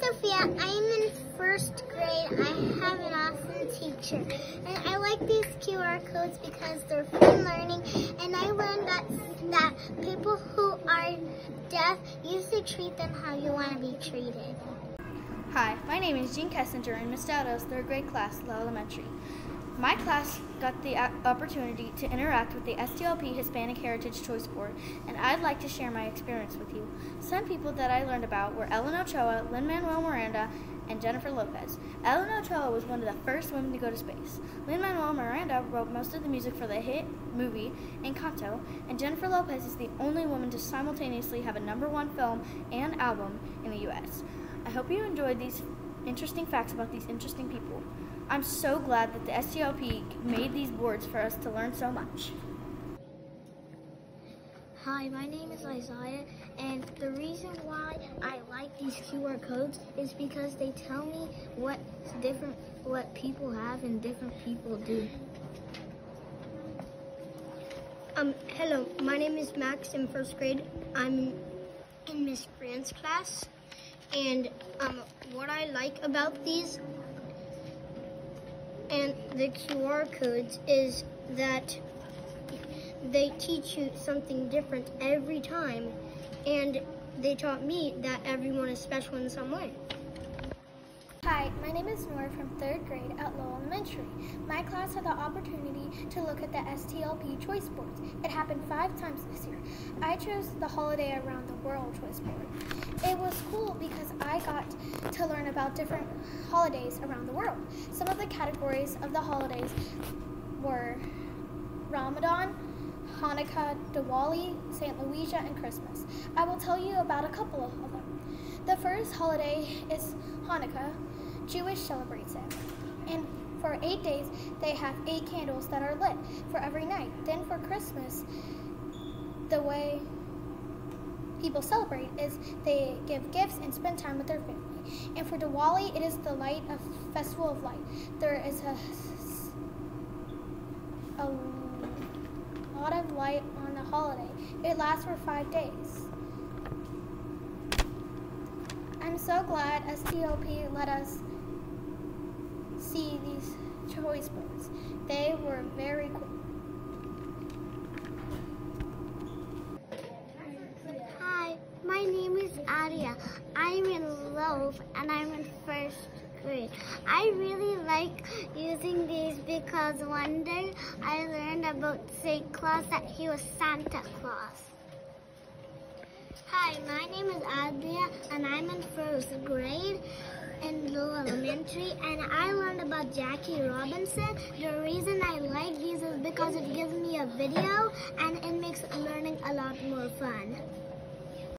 Sophia. I'm in first grade. I have an awesome teacher. And I like these QR codes because they're fun learning. And I learned that, that people who are deaf, you should treat them how you want to be treated. Hi, my name is Jean Kessinger in Miss Dowdell's third grade class, Lowe Elementary. My class got the uh, opportunity to interact with the STLP Hispanic Heritage Choice Board, and I'd like to share my experience with you. Some people that I learned about were Ellen Ochoa, Lin-Manuel Miranda, and Jennifer Lopez. Ellen Ochoa was one of the first women to go to space. Lin-Manuel Miranda wrote most of the music for the hit movie Encanto, and Jennifer Lopez is the only woman to simultaneously have a number one film and album in the U.S. I hope you enjoyed these interesting facts about these interesting people. I'm so glad that the STLP made these boards for us to learn so much. Hi, my name is Isaiah, and the reason why I like these QR codes is because they tell me what different what people have and different people do. Um, hello, my name is Max in first grade. I'm in Miss Grant's class, and um, what I like about these and the QR codes is that they teach you something different every time and they taught me that everyone is special in some way. Hi, my name is Nora from third grade at Lowell Elementary. My class had the opportunity to look at the STLP choice boards. It happened five times this year. I chose the Holiday Around the World choice board. It was cool because I got to learn about different holidays around the world. Some of the categories of the holidays were Ramadan, Hanukkah, Diwali, St. Lucia, and Christmas. I will tell you about a couple of them. The first holiday is Hanukkah. Jewish celebrates it. And for eight days, they have eight candles that are lit for every night. Then for Christmas, the way people celebrate is they give gifts and spend time with their family. And for Diwali, it is the light of festival of light. There is a, a on the holiday. It lasts for five days. I'm so glad STLP let us see these choice boards. They were very cool. Hi, my name is Aria. I'm in Love and I'm in first I really like using these because one day I learned about St. Claus that he was Santa Claus. Hi, my name is Adria and I'm in first grade in Lowe Elementary and I learned about Jackie Robinson. The reason I like these is because it gives me a video and it makes learning a lot more fun.